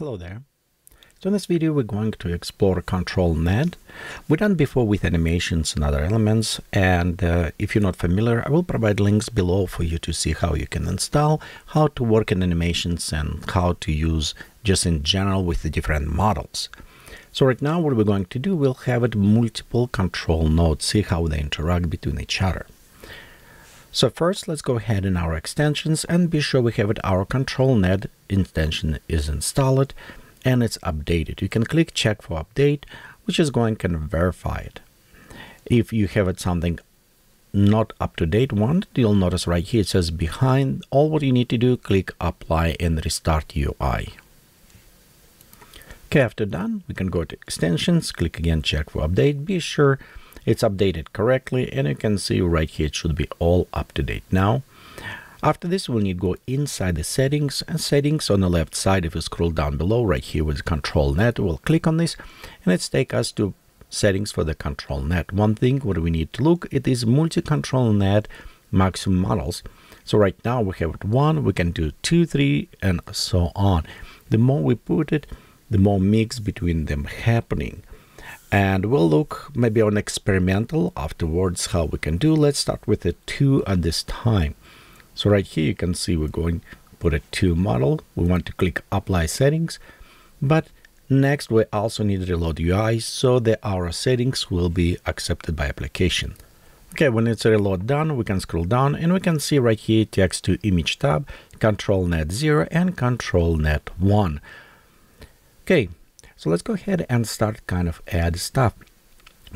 Hello there. So in this video we're going to explore ControlNet. We've done before with animations and other elements and uh, if you're not familiar I will provide links below for you to see how you can install, how to work in animations and how to use just in general with the different models. So right now what we're going to do, we'll have it multiple control nodes, see how they interact between each other. So first, let's go ahead in our extensions and be sure we have it our ControlNet extension is installed and it's updated. You can click check for update, which is going to verify it. If you have it something not up to date one, you'll notice right here it says behind. All what you need to do, click apply and restart UI. Okay, after done, we can go to extensions, click again, check for update. Be sure it's updated correctly and you can see right here it should be all up to date now. After this, we'll need to go inside the settings and settings on the left side. If you scroll down below right here with ControlNet, we'll click on this and it's take us to settings for the ControlNet. One thing what we need to look, it is multi-ControlNet maximum models. So right now we have one, we can do two, three, and so on. The more we put it, the more mix between them happening. And we'll look maybe on experimental afterwards how we can do. Let's start with the two at this time. So right here you can see we're going to put a 2 model. We want to click apply settings. But next we also need to reload UI so that our settings will be accepted by application. Okay, when it's reload done, we can scroll down and we can see right here text to image tab, control net 0 and control net 1. Okay, so let's go ahead and start kind of add stuff.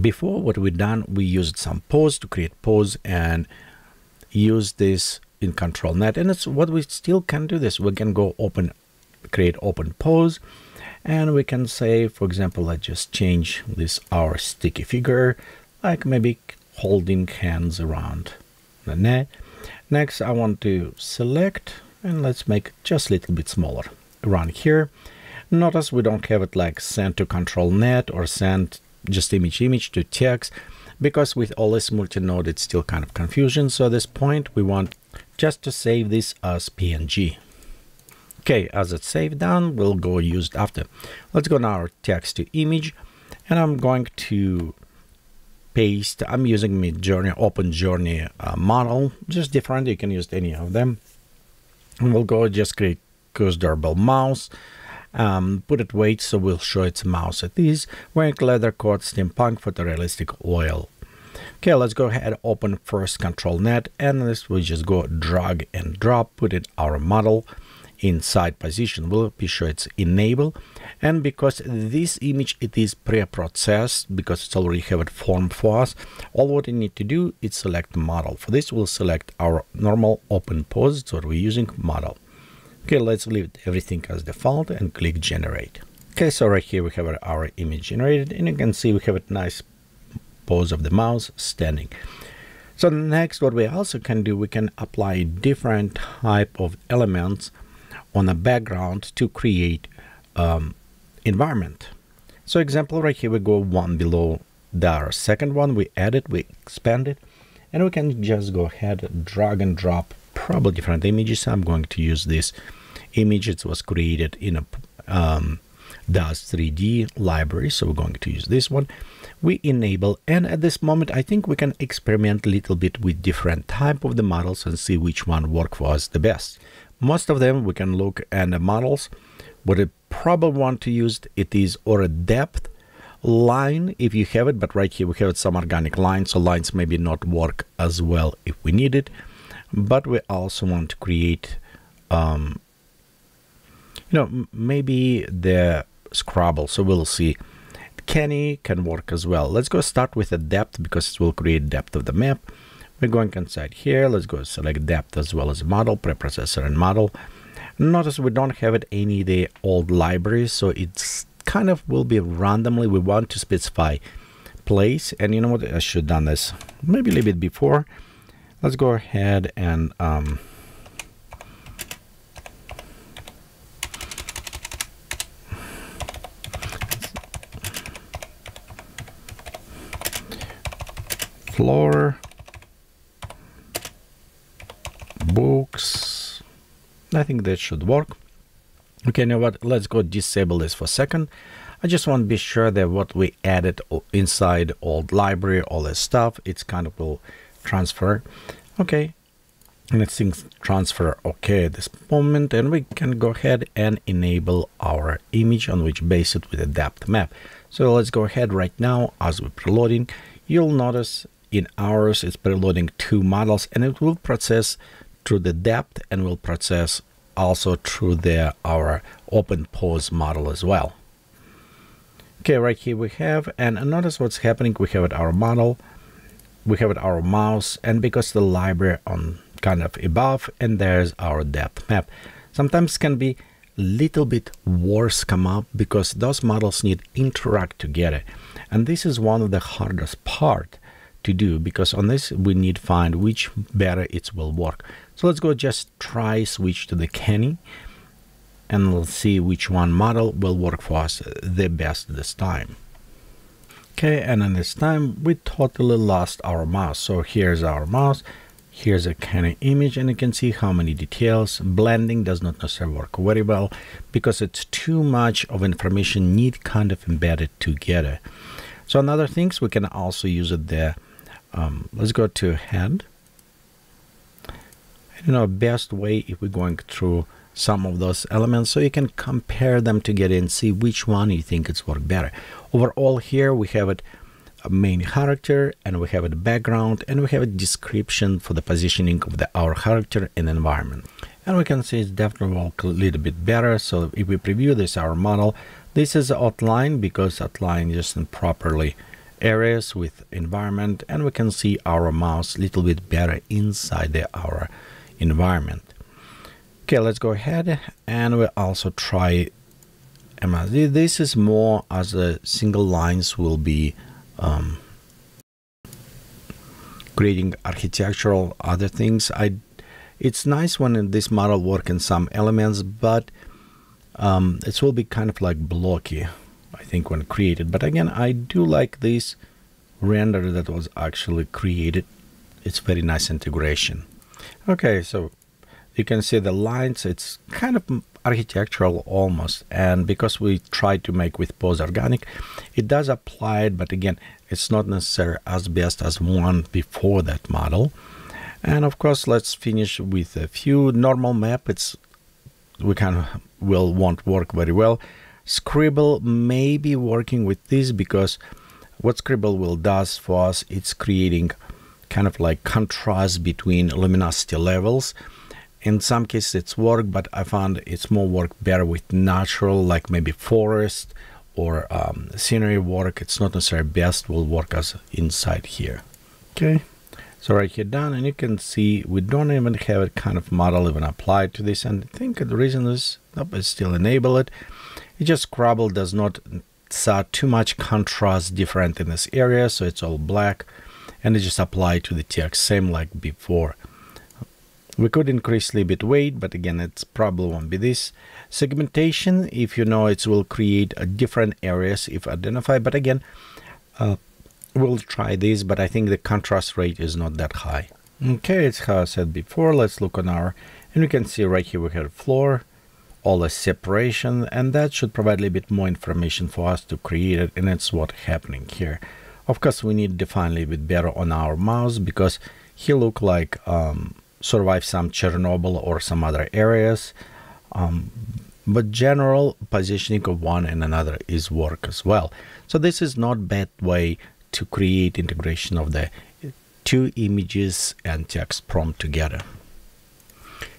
Before what we done, we used some pose to create pose and use this in control net. And it's what we still can do this. We can go open, create open pose. And we can say, for example, let's just change this our sticky figure, like maybe holding hands around the net. Next, I want to select and let's make just a little bit smaller around here. Notice we don't have it like send to control net or send just image image to text because with all this multi-node it's still kind of confusion. So at this point we want just to save this as PNG. Okay, as it's saved down, we'll go used after. Let's go now text to image, and I'm going to paste. I'm using Midjourney Open Journey uh, model, just different. You can use any of them. And we'll go just create cursor mouse. Um, put it weight so we'll show its mouse at these. Wearing leather coat steampunk photorealistic oil Okay, let's go ahead, open first control net and this will just go drag and drop, put it our model inside position. We'll be sure it's enable. And because this image, it is pre-processed, because it's already have it formed for us, all what we need to do is select model. For this, we'll select our normal open pose, so we're using model. Okay, let's leave everything as default and click generate. Okay, so right here we have our image generated, and you can see we have a nice pose of the mouse standing. So next, what we also can do, we can apply different type of elements on a background to create um, environment. So example right here, we go one below the second one, we add it, we expand it, and we can just go ahead, drag and drop probably different images. I'm going to use this image. It was created in a um, DAZ 3D library, so we're going to use this one we enable and at this moment I think we can experiment a little bit with different type of the models and see which one work for us the best. Most of them we can look at the models. What I probably want to use it is or a depth line if you have it, but right here we have some organic lines, so lines maybe not work as well if we need it. But we also want to create, um, you know, maybe the Scribble. So we'll see Canny can work as well. Let's go start with the depth because it will create depth of the map. We're going inside here. Let's go select depth as well as model, preprocessor and model. Notice we don't have it any of the old libraries, so it's kind of will be randomly. We want to specify place. And you know what? I should have done this maybe a little bit before. Let's go ahead and um, floor, books. I think that should work. Okay, now what? Let's go disable this for a second. I just want to be sure that what we added inside old library, all this stuff, it's kind of will transfer. Okay, let's think transfer okay at this moment and we can go ahead and enable our image on which base it with a depth map. So let's go ahead right now as we're preloading. You'll notice in ours it's preloading two models and it will process through the depth and will process also through the our open pose model as well. Okay, right here we have, and notice what's happening. We have our model, we have our mouse, and because the library on kind of above, and there's our depth map. Sometimes can be little bit worse come up because those models need interact together, and this is one of the hardest part to do because on this we need find which better it will work. So let's go just try switch to the Canny and we'll see which one model will work for us the best this time. Okay, and in this time we totally lost our mouse. So here's our mouse, here's a Canon image, and you can see how many details. Blending does not necessarily work very well because it's too much of information need kind of embedded together. So another things we can also use it there. Um, let's go to head. You know, best way if we're going through some of those elements so you can compare them together and see which one you think it's work better. Overall here we have it a main character and we have a background and we have a description for the positioning of the our character the environment. And we can see it's definitely work a little bit better. So if we preview this our model, this is outline because outline is in properly areas with environment and we can see our mouse a little bit better inside the, our environment. Okay, let's go ahead and we'll also try MSD. This is more as a single lines will be um, creating architectural other things. I it's nice when in this model work in some elements, but um, it will be kind of like blocky, I think, when created. But again, I do like this render that was actually created. It's very nice integration. Okay, so you can see the lines it's kind of architectural almost and because we try to make with pose organic it does apply it but again it's not necessarily as best as one before that model. And of course let's finish with a few. Normal map it's we kind of will won't work very well. Scribble may be working with this because what scribble will does for us it's creating kind of like contrast between luminosity levels in some cases it's work but i found it's more work better with natural like maybe forest or um, scenery work. It's not necessarily best will work as inside here. Okay. So right here done and you can see we don't even have a kind of model even applied to this and i think the reason is nope, it still enable it. It just scribble does not saw too much contrast different in this area so it's all black and it just apply to the text same like before we could increase a little bit weight, but again, it's probably won't be this. Segmentation, if you know, it will create a different areas if identified, but again, uh, we'll try this, but I think the contrast rate is not that high. Okay, it's how I said before. Let's look on our, and you can see right here we have floor, all the separation, and that should provide a little bit more information for us to create it, and it's what's happening here. Of course, we need to define a little bit better on our mouse because he look like um, survive some Chernobyl or some other areas. Um, but general positioning of one and another is work as well. So this is not bad way to create integration of the two images and text prompt together.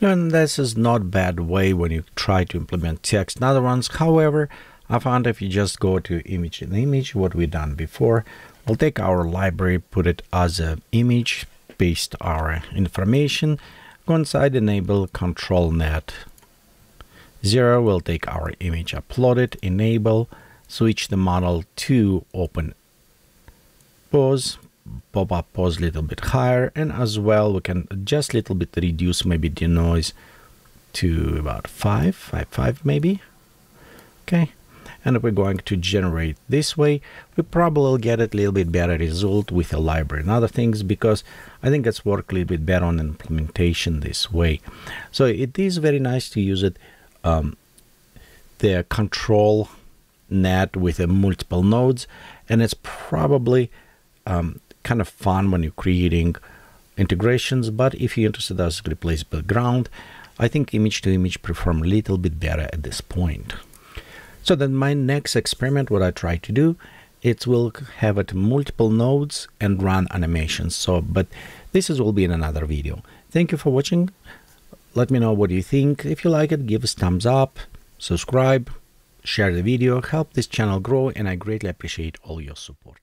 And this is not bad way when you try to implement text in other ones. However, I found if you just go to image and image, what we done before, we'll take our library, put it as an image, paste our information. Go inside enable control net. Zero will take our image, upload it, enable, switch the model to open pose, pop up pause a little bit higher, and as well we can just a little bit reduce maybe the noise to about five, five, five maybe. Okay, and we're going to generate this way we probably get a little bit better result with a library and other things because I think it's work a little bit better on implementation this way. So it is very nice to use it um, the control net with a multiple nodes and it's probably um, kind of fun when you're creating integrations but if you're interested as replaceable ground, I think image to image perform a little bit better at this point so then my next experiment what I try to do it will have it multiple nodes and run animations so but this is will be in another video. Thank you for watching. Let me know what you think. If you like it give us thumbs up subscribe share the video help this channel grow and I greatly appreciate all your support